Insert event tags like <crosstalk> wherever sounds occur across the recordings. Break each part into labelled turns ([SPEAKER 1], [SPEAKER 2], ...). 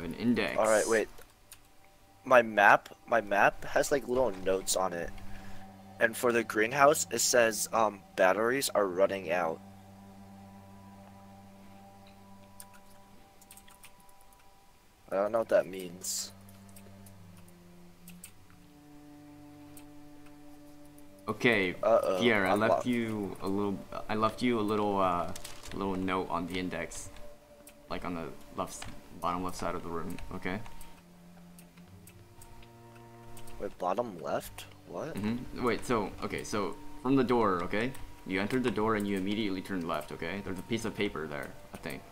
[SPEAKER 1] have an index.
[SPEAKER 2] All right, wait. My map, my map has like little notes on it, and for the greenhouse, it says um batteries are running out. I don't know what that means.
[SPEAKER 1] Okay,
[SPEAKER 2] Uh-oh,
[SPEAKER 1] Pierre, I
[SPEAKER 2] I'm
[SPEAKER 1] left you a little. I left you a little, uh, little note on the index, like on the left, bottom left side of the room. Okay.
[SPEAKER 2] Wait, bottom left? What?
[SPEAKER 1] hmm Wait. So, okay. So from the door, okay. You entered the door and you immediately turned left. Okay. There's a piece of paper there. I think.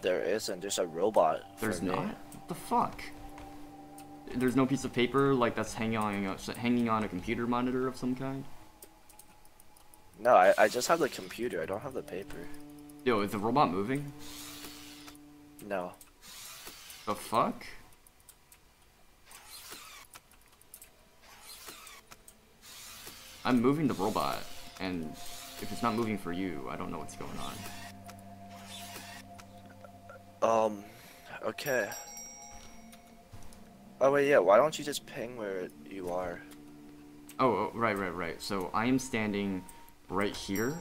[SPEAKER 2] There is, and There's a robot.
[SPEAKER 1] There's
[SPEAKER 2] me.
[SPEAKER 1] not. What the fuck? There's no piece of paper like that's hanging on a, hanging on a computer monitor of some kind.
[SPEAKER 2] No, I, I just have the computer. I don't have the paper.
[SPEAKER 1] Yo, is the robot moving?
[SPEAKER 2] No.
[SPEAKER 1] The fuck? I'm moving the robot, and if it's not moving for you, I don't know what's going on.
[SPEAKER 2] Um, okay. Oh wait, yeah. Why don't you just ping where you are?
[SPEAKER 1] Oh, oh, right, right, right. So I am standing right here,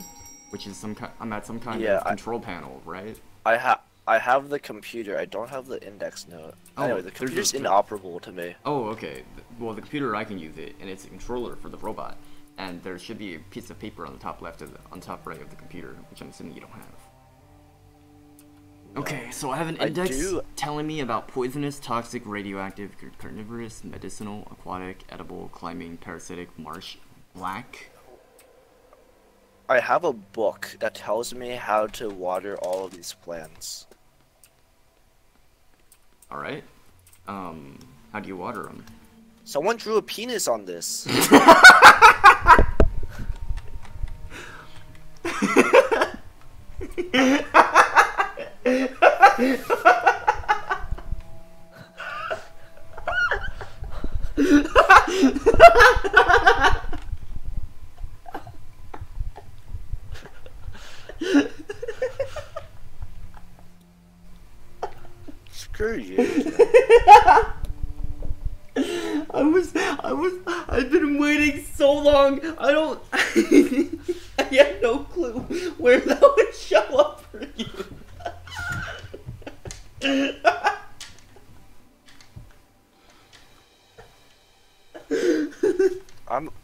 [SPEAKER 1] which is some kind. I'm at some kind
[SPEAKER 2] Yeah,
[SPEAKER 1] of
[SPEAKER 2] I-
[SPEAKER 1] control panel, right?
[SPEAKER 2] I have I have the computer. I don't have the index note.
[SPEAKER 1] Oh,
[SPEAKER 2] anyway, the computer's inoperable to me.
[SPEAKER 1] Oh, okay. Well, the computer I can use it, and it's a controller for the robot. And there should be a piece of paper on the top left of the, on top right of the computer, which I'm assuming you don't have. Okay, so I have an index telling me about poisonous, toxic, radioactive, carnivorous, medicinal, aquatic, edible, climbing, parasitic, marsh, black.
[SPEAKER 2] I have a book that tells me how to water all of these plants.
[SPEAKER 1] All right. Um, how do you water them?
[SPEAKER 2] Someone drew a penis on this. <laughs> <laughs> Screw you. <laughs>
[SPEAKER 1] I was, I was, I've been waiting so long. I don't, <laughs> I had no clue where that would show up for you.
[SPEAKER 2] I'm. <laughs>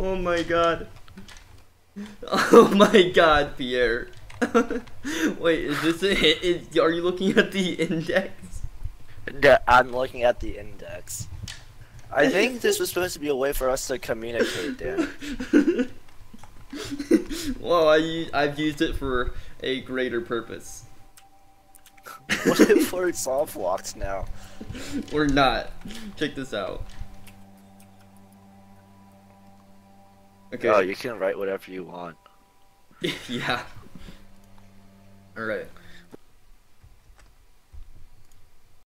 [SPEAKER 1] Oh my god. <laughs> Oh my god, Pierre. <laughs> Wait, is this a, is, are you looking at the index?
[SPEAKER 2] Yeah, I'm looking at the index. I think this was supposed to be a way for us to communicate, Dan. <laughs>
[SPEAKER 1] well, I've used it for a greater purpose.
[SPEAKER 2] What if we're soft now?
[SPEAKER 1] Or not. Check this out. Okay.
[SPEAKER 2] Oh, you can write whatever you want. <laughs>
[SPEAKER 1] yeah. Alright.